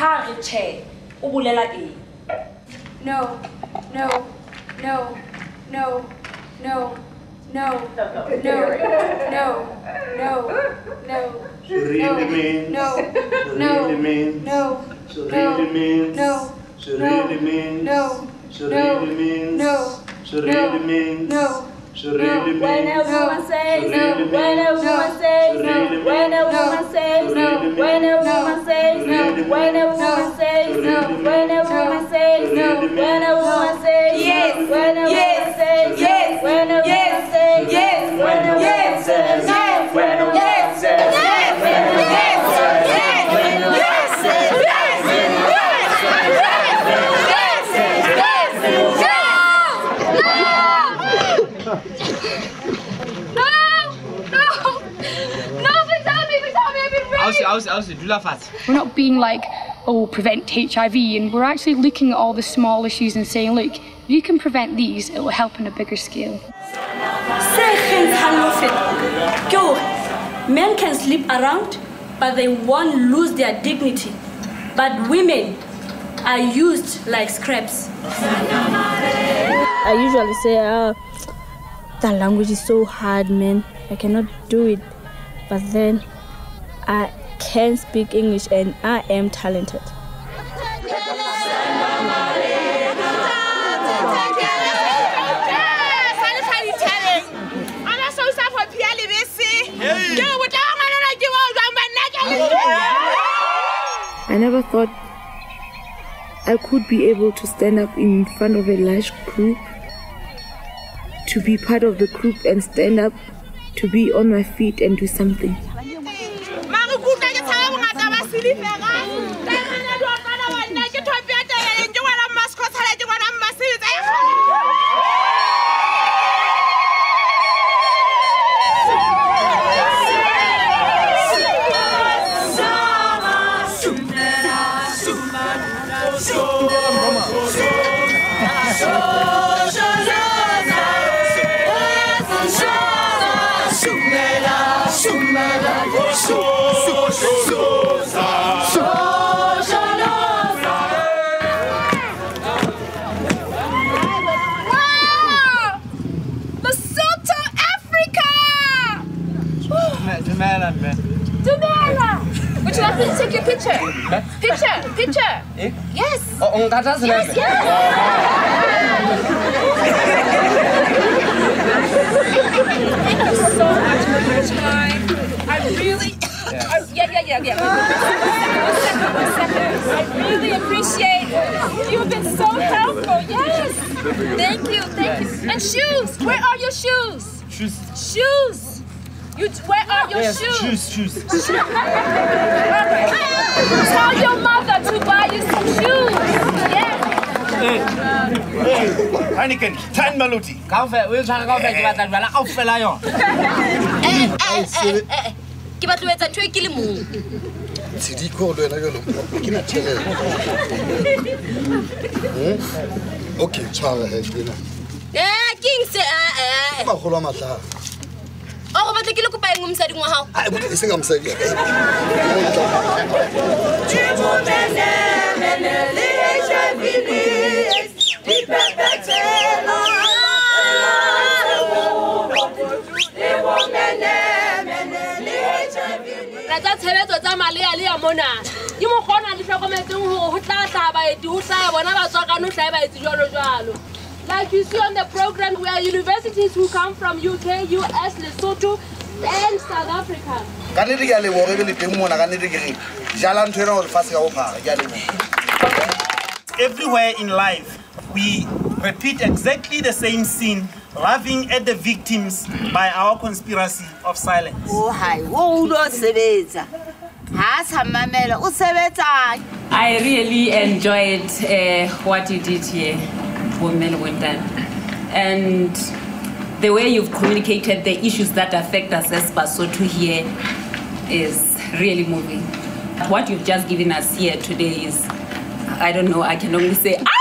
ha re tjhe o bolela eng no no no no no no, no, no, no, no. She really means. No, no, really means. No, she really means. No, she really means. No, she really means. No, she really means. No when a woman says She no. really when a means. woman says She no really when a means. woman says She no really when a means. woman says She no really when a means. woman says She no really when a means. woman says She no really when a means. woman says Yes, no when a woman yes, says yes, when a woman yes, says yes, when a woman yes, says yes, when a woman yes, says yes, yes, We're not being like, oh, prevent HIV, and we're actually looking at all the small issues and saying, look, if you can prevent these, it will help on a bigger scale. se kgentshang ho feta ke hore men can sleep around but they won't lose their dignity. But women are used like scraps. I usually say oh, that language is so hard man. I cannot do it. But then i can speak english and i am talented I never thought I could be able to stand up in front of a large group, to be part of the group and stand up, to be on my feet and do something dife gae taegana diopana wa nna ke thopi ya tebeleng ke ngwana mmasekotshale ke ngwana mmasebetsa e Sumela, sumela, sumela, sumela, sumela, Eh? Yes. O o nkatha Yes, senepe? Thank you so much for your time. I really, I, yeah, yeah, yeah, yeah. One second, one second, one second. I really appreciate. You've been so helpful. Yes. Thank you, thank you. And shoes. Where are your shoes? Shoes. Shoes. You where are your yes, shoes? Shoes, shoes. Tell your mother to buy you some shoes. Yes. Hey, hey, Heineken, klein Maluti. Kauf, wir schauen kauf, ke batla jwala kaofela yona. Eh, eh, eh. Ke batla ho etsa ntho e ke le mong. Tshidi ko le wena jalo. Ke na tshele. Okay, tshwara he tsena. Eh, king se eh, eh? a a. Ba kholo matla. Batla ke le kopa eng o mosading wa gago e seng ka mosadi tsa tshebetso tsa malea le ya mona. Ke mokgona le tlhokometseng gore go tla tla baeti go tla bona batswakane go tlhae baetsi jalo jalo like you see on the program we are universities who come from uk us lesotho and south africa. Ka nnete ke a leboge be le teng mona ka nnete ke re jala ntho ena gore lefatshe ka bophara ke a leboga Everywhere in life, we repeat exactly the same scene, laughing at the victims by our conspiracy of silence. o hai o o lo sebetsa. Ha sa mamela o sebetsang I really enjoyed uh, what you did here, Women Winter. And the way you've communicated the issues that affect us as Basotho here is really moving. What you've just given us here today is I don't know, I can only say, ah!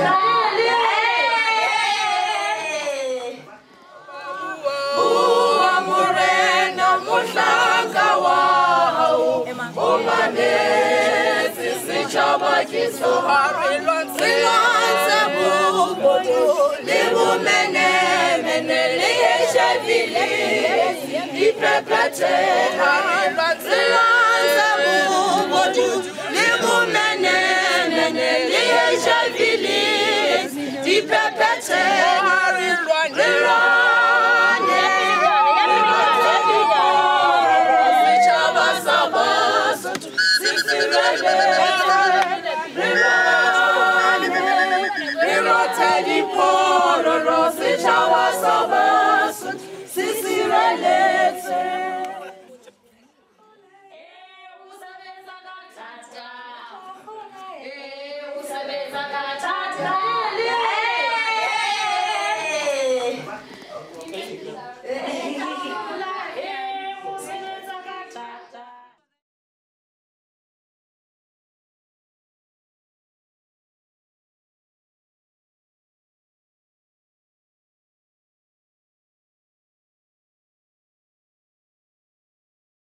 Prepare, prepare, prepare, prepare, prepare, prepare, prepare, prepare, Hey,